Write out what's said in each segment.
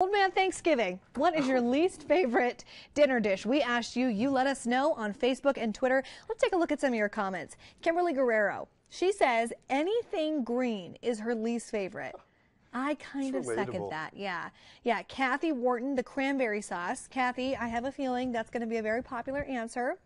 Old Man Thanksgiving, what is your least favorite dinner dish? We asked you, you let us know on Facebook and Twitter. Let's take a look at some of your comments. Kimberly Guerrero, she says anything green is her least favorite. I kind of second that. Yeah. Yeah. Kathy Wharton, the cranberry sauce. Kathy, I have a feeling that's going to be a very popular answer.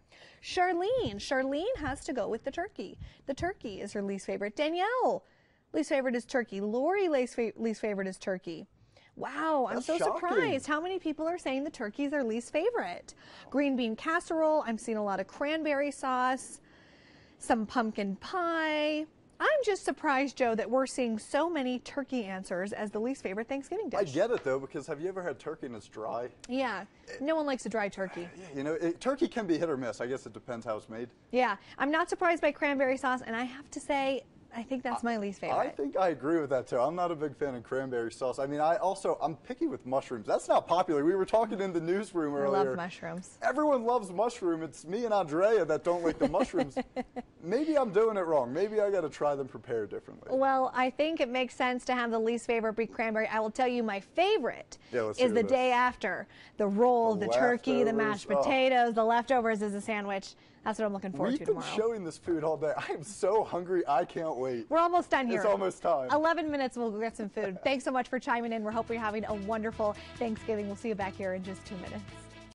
Charlene. Charlene has to go with the turkey. The turkey is her least favorite. Danielle, least favorite is turkey. Lori, least, least favorite is turkey. Wow, I'm so shocking. surprised. How many people are saying the turkey is their least favorite? Green bean casserole. I'm seeing a lot of cranberry sauce, some pumpkin pie. I'm just surprised, Joe, that we're seeing so many turkey answers as the least favorite Thanksgiving dish. I get it, though, because have you ever had turkey and it's dry? Yeah. No one likes a dry turkey. You know, it, turkey can be hit or miss. I guess it depends how it's made. Yeah. I'm not surprised by cranberry sauce, and I have to say, I think that's my least favorite. I think I agree with that too. I'm not a big fan of cranberry sauce. I mean, I also I'm picky with mushrooms. That's not popular. We were talking in the newsroom earlier. I love mushrooms. Everyone loves mushroom. It's me and Andrea that don't like the mushrooms. Maybe I'm doing it wrong. Maybe I got to try them prepared differently. Well, I think it makes sense to have the least favorite be cranberry. I will tell you my favorite yeah, is the this. day after. The roll, the, the turkey, the mashed oh. potatoes, oh. the leftovers as a sandwich. That's what I'm looking forward We've to tomorrow. We've been showing this food all day. I am so hungry. I can't wait. We're almost done here. It's almost time. 11 minutes. We'll get some food. Thanks so much for chiming in. We're hoping you're having a wonderful Thanksgiving. We'll see you back here in just two minutes.